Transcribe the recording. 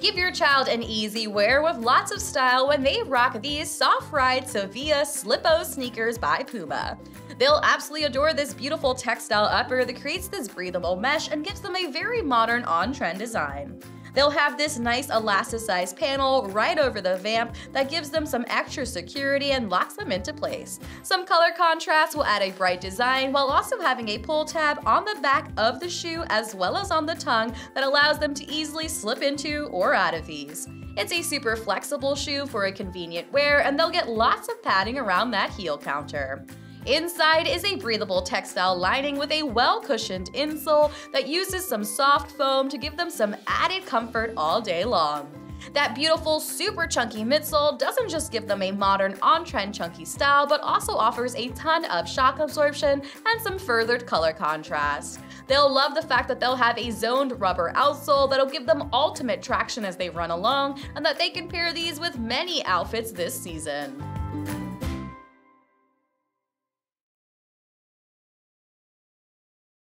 Give your child an easy wear with lots of style when they rock these Softride Sophia Slip-O sneakers by Puma. They'll absolutely adore this beautiful textile upper that creates this breathable mesh and gives them a very modern on-trend design. They'll have this nice elasticized panel right over the vamp that gives them some extra security and locks them into place. Some color contrast will add a bright design while also having a pull tab on the back of the shoe as well as on the tongue that allows them to easily slip into or out of these. It's a super flexible shoe for a convenient wear and they'll get lots of padding around that heel counter. Inside is a breathable textile lining with a well-cushioned insole that uses some soft foam to give them some added comfort all day long. That beautiful, super chunky midsole doesn't just give them a modern, on-trend chunky style, but also offers a ton of shock absorption and some furthered color contrast. They'll love the fact that they'll have a zoned rubber outsole that'll give them ultimate traction as they run along, and that they can pair these with many outfits this season.